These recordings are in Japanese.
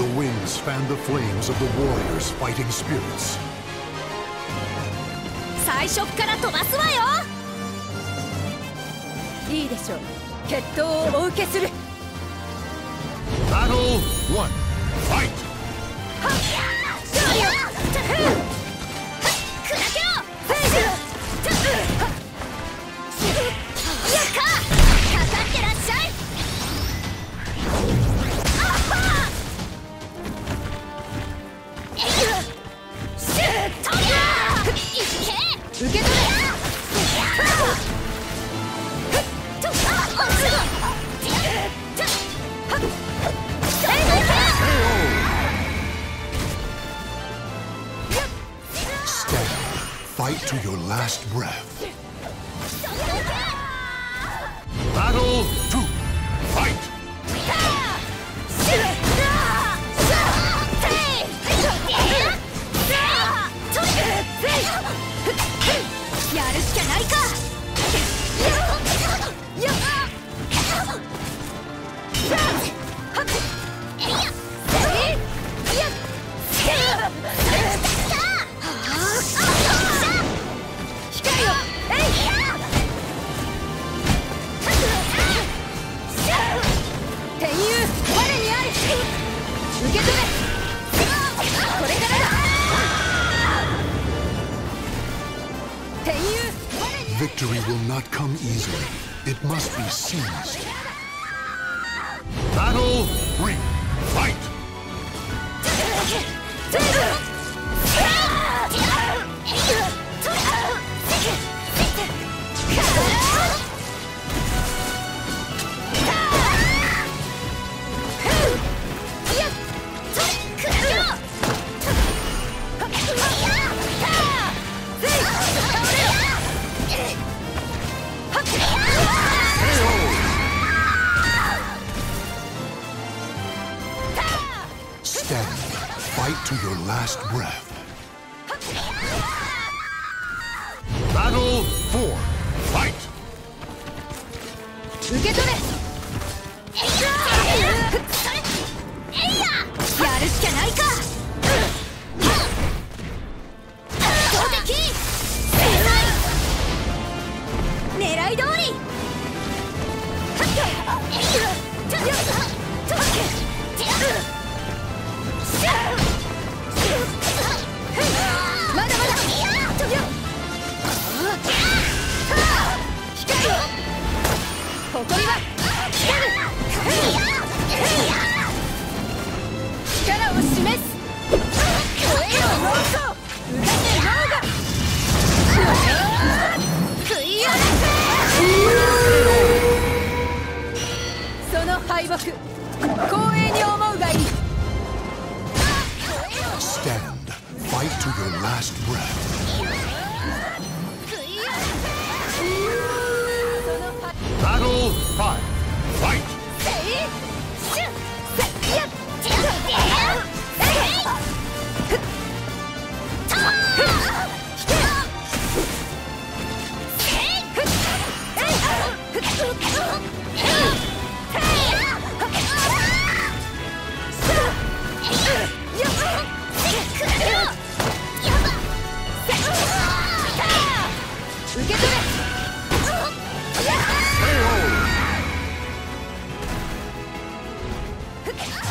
Let's fan the flames of the warrior's fighting spirits. 最初から飛ばすわよいいでしょう決闘をお受けする Battle 1 Fight! はっ受け取れや Fight to your last breath. Victory will not come easily. It must be seized. Battle, ring, fight! Fight to your last breath. Battle 4. Fight! 受け取れ録光栄に思うがいい Stand. Fight to your last breath. Battle 5. Fight!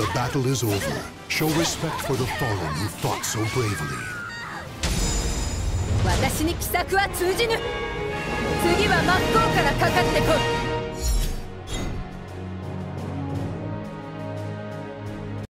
The battle is over, show respect for the fallen who fought so bravely. 私に奇策は通じぬ次は真っ向からかかってこい